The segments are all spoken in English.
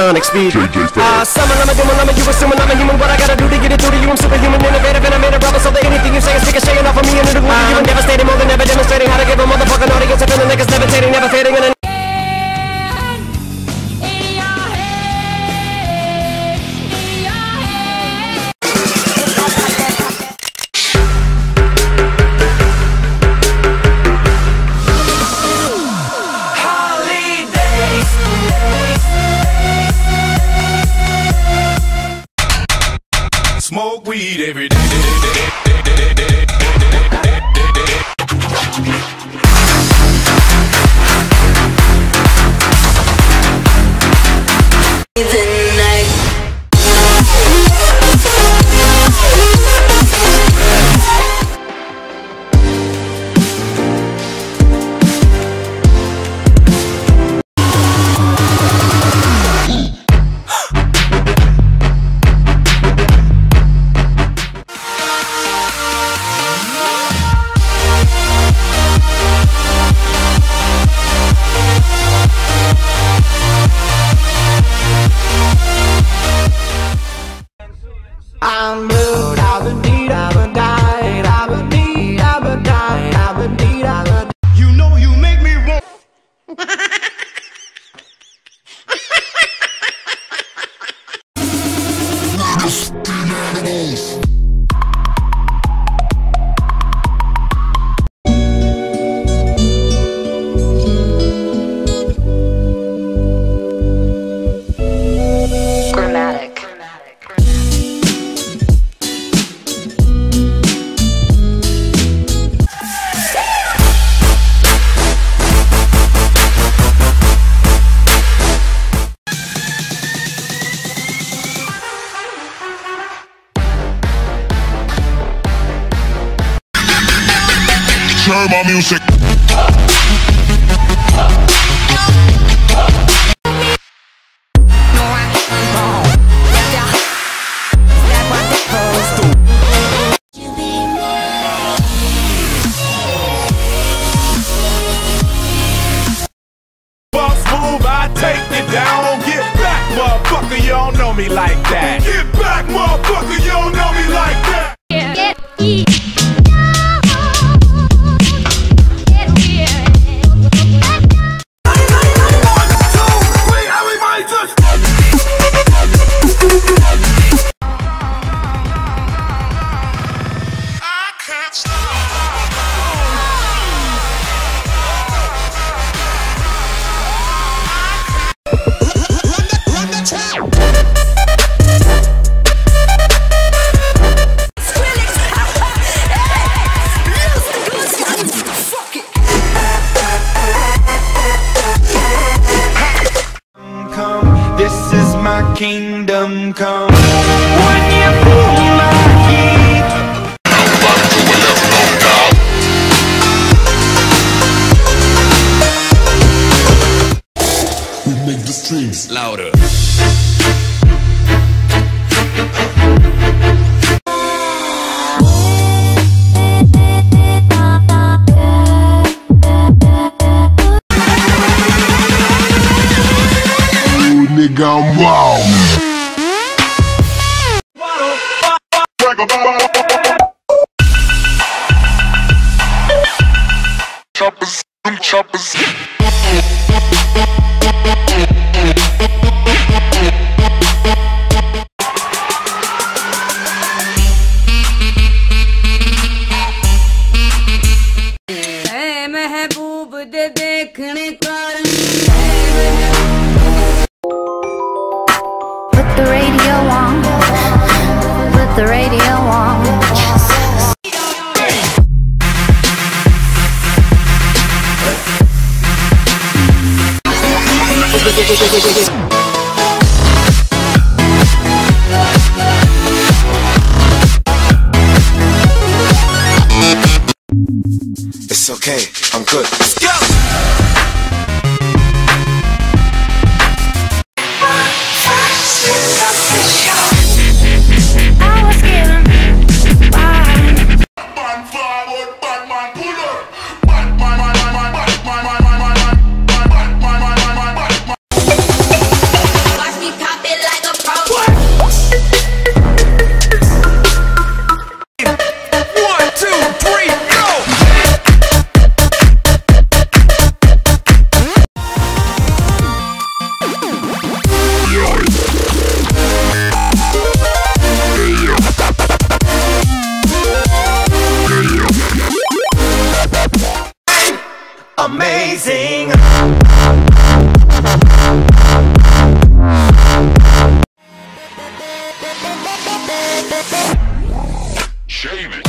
Sonic speed. JJ Uh, summon, I'm a demon, I'm a you assuming I'm a human. What I gotta do to get it through to you? I'm superhuman, innovative, and I made a rubber so that anything you say is speaking shaking off of me and it'll glue you. I'm devastating, more than ever demonstrating how to give a motherfucking audience a feeling like it's levitating, never fading, me like that. Get back, motherfucker, you don't know me like that. come. Kingdom come. When you feel my heat. We make the strings Louder. I'm wild. Choppers, choppers. It's okay, I'm good. Let's go! Sing. Shame it.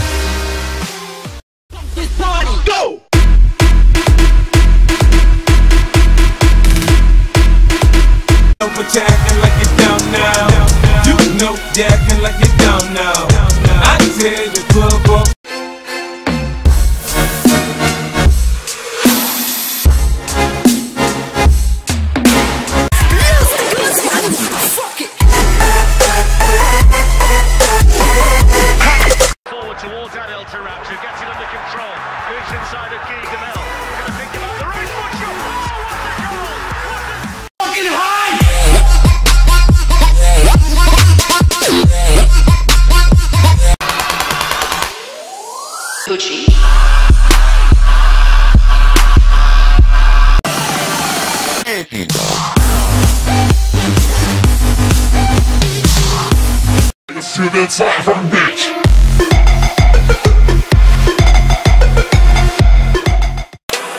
Go! Over acting like you don't know. You know you acting like you don't know. I tell the club Time from bitch.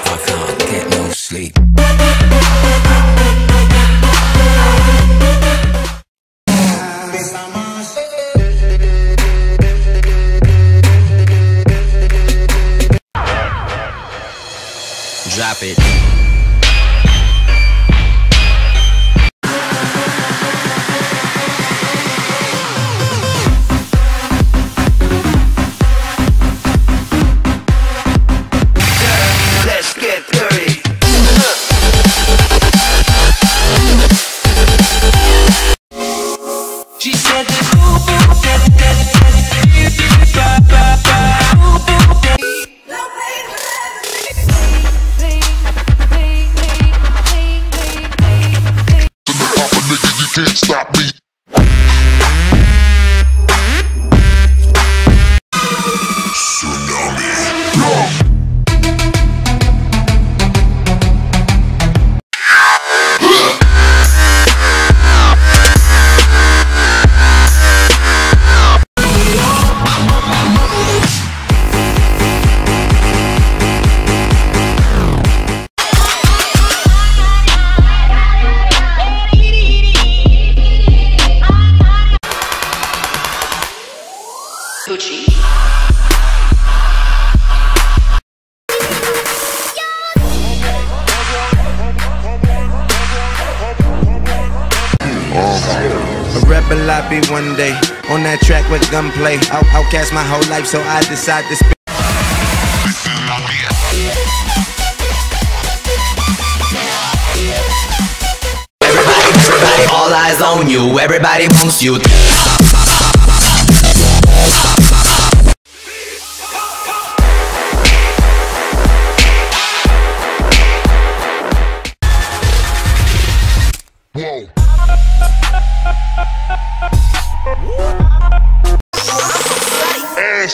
I can't get no sleep. Drop it. Be one day on that track with gunplay. Out, outcast my whole life, so I decide to spit. Everybody, everybody, all eyes on you. Everybody wants you.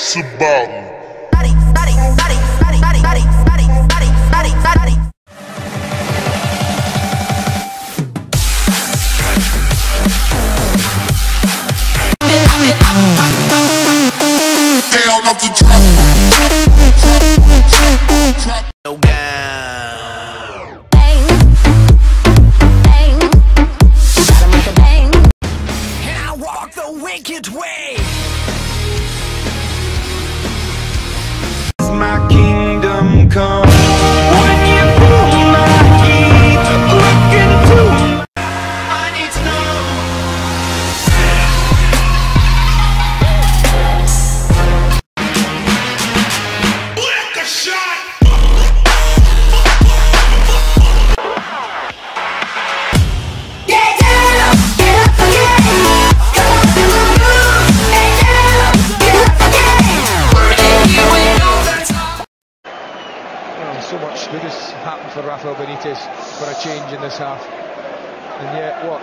Ass about. Down off the drop. Change in this half. And yet, what,